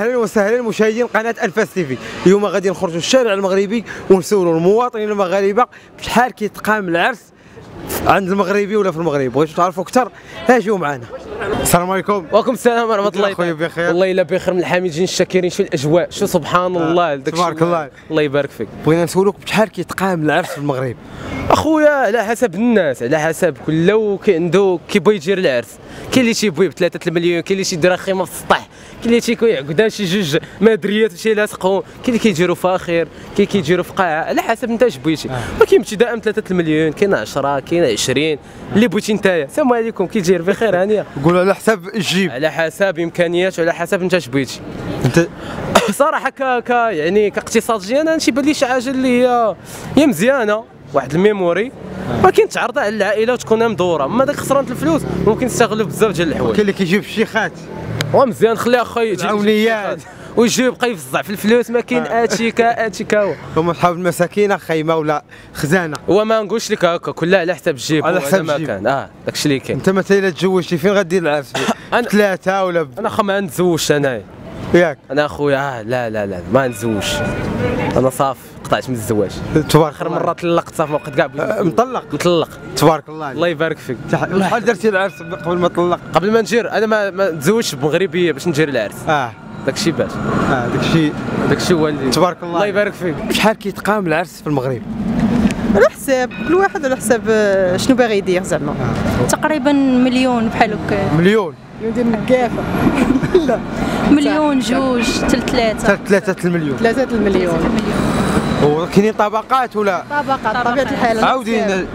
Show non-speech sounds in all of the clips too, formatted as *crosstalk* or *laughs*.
وسهلا مشاهدين قناة أنفاس تيفي اليوم غادي نخرجوا الشارع المغربي ونسولوا المواطنين المغاربة شحال كيتقام العرس عند المغربي ولا في المغرب. بغيتوا تعرفوا أكثر؟ اجيو معنا. السلام عليكم. وعليكم السلام ورحمة الله خويا بخير؟ والله الا بخير من الحامدين الشاكرين شو الأجواء. شو سبحان الله داك تبارك الله. الله يبارك فيك. بغينا نسولوك بشحال كيتقام العرس في المغرب. أخويا على حسب الناس على حسب كل كي عنده كيبغي يدير العرس. كاين اللي تيبغي ب 3 المليون كاين اللي تيديرها خيمه في السطح كاين اللي تيعقدها شي جوج مدريات وشي لاصقهم كاين اللي كيديروا فاخر كاين اللي كيديروا في قاعة على حسب انت اش بغيتي. ولكن ابتداء من 3 المليون كاين 10 كاين 20 اللي بغيتي نتايا. السلام عليكم كي داير بخير هانيه قول على حسب الجيب على حسب إمكانيات وعلى حسب انت اش بغيتي. انت *coughs* صراحة ك ك يعني كاقتصاديا أنا تيبان لي شي حاجة اللي هي هي مزيانة واحد ال mémoire. ولكن تعرض على العائله وتكون مدورة. أما داك خسرانه الفلوس ممكن تستغلوا بزاف ديال الحوايج. كاين اللي كيجيب الشيخات ومزيان خلي أخويا يجي. ويجي يبقى يفزع في الفلوس ما كاين اتشي كا اتشي كا هما اصحاب المساكين خيمة ولا خزانة. هو ما نقولش لك هكا كلها على حساب الجيب على حساب ما الجيب. آه داكشي اللي كاين. أنت مثلا الا تزوجتي فين غدير *laughs* العرس ثلاثة ولا ب- أنا خا ما نتزوجش انايا ياك. أنا أخويا آه لا لا لا ما نتزوجش. أنا صافي. قطعت من الزواج. تبارك آخر مرة طلقت صافي ما وقت كاع بغيت مطلق. مطلق. تبارك الله. الله يبارك فيك. شحال درتي العرس قبل ما طلق؟ قبل ما نجير أنا ما, ما تزوجتش بمغربية باش ندير العرس. آه. داكشي باش. آه داك الشيء داكشي هو اللي تبارك الله. الله يبارك فيك. شحال كيتقام العرس في المغرب؟ على حساب كل واحد على حساب آه، شنو باغي يدير زعما. تقريبا مليون بحال هكا مليون ندير نقافه *laughs* مليون جوج تل ثلاثة ثلاثة المليون ثلاثة المليون وكاينين طبقات ولا؟ طبقات طبيعة الحال على عاودي حساب-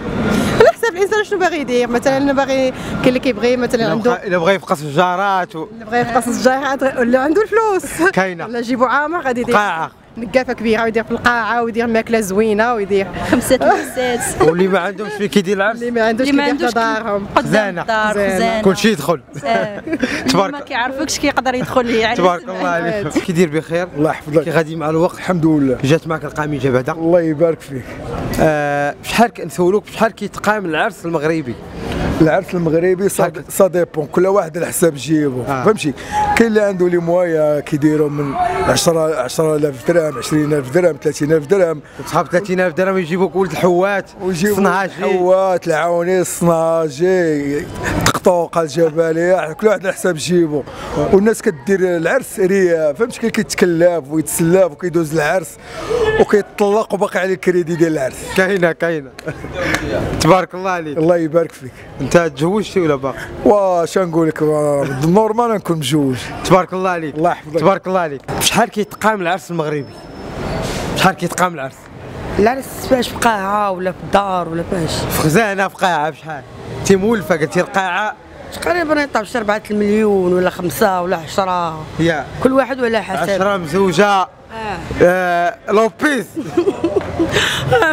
على حساب الإنسان شنو باغي يدير. مثلا أنا باغي كاين اللي كيبغي مثلا عنده إلا بغى يفقس الجارات و- بغى يفقس الجاهات ولا عنده الفلوس. كاينة. ولا جيبو عامر غادي يدير. قاعة. نقافه كبيرة ويدير في القاعة ويدير ماكلة زوينة ويدير خمسة *laughs* المسات. واللي ما عندهمش فين كيدير العرس؟ اللي ما عندوش كيدير دارهم قدام خزانة. الدار خزانة. خزانة. كل شيء يدخل. تبارك- اللي ما كيعرفكش كيقدر يدخل يعني تبارك الله عليك. كيدير بخير. الله يحفظك. كي غادي مع الوقت. الحمد لله. جات معك القامجه بعدا الله يبارك فيك. آه شحال ك- نسولوك شحال كيتقام العرس المغربي؟ العرس المغربي ça dépend كل واحد على حساب جيبه. آه. فهمتي؟ كاين اللي عنده les moyens كيديروا من 10 10000 درهم 20000 درهم 30000 درهم. صحاب 30000 درهم يجيبوك ولد الحوات ويجيبوا الحوات العوني الصناجي طقطوقه الجبليه كل واحد على حساب جيبه والناس كدير العرس ريا فهمتي؟ كاين كيتكلف ويتسلف وكيدوز العرس وكيطلق وباقي عليه الكريدي ديال العرس. كاينة كاينة. *laughs* تبارك الله عليك. الله يبارك فيك. انت تزوجتي ولا باقي؟ واش نقول لك normal نكون مزوج تبارك الله عليك. الله يحفظك. تبارك الله عليك. شحال كيتقام العرس المغربي؟ شحال كيتقام العرس؟ العرس باش في قاعة ولا في الدار ولا باش في خزانه في قاعة بشحال؟ انت مولفة قلتي القاعة. تقريبا يطلع شي 4 المليون ولا خمسة ولا 10 هي كل واحد ولا حسب 10 مزوجة. لوبيس *laughs*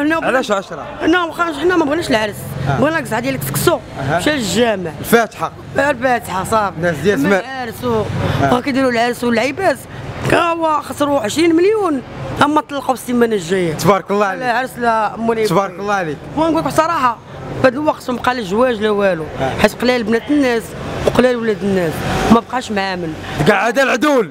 هنا علاش 10 هنا وخرج حنا ما بغيناش العرس. بغينا القصعة ديال الكسكسو مشى للجامع. الفاتحة. الفاتحة صافي. الناس ديال زمان. العرس وكيديروا العرس والعيبات كاوا خسروا 20 مليون. أما طلقوا السيمانة الجاية. تبارك الله عليك. عرس لا مولي تبارك الله عليك. ونقول لك بصراحة في هذا الوقت ما بقى لا جواج لا والو. حيت قلال بنات الناس وقلال ولاد الناس. ما بقاش معامل. قاعد العدول.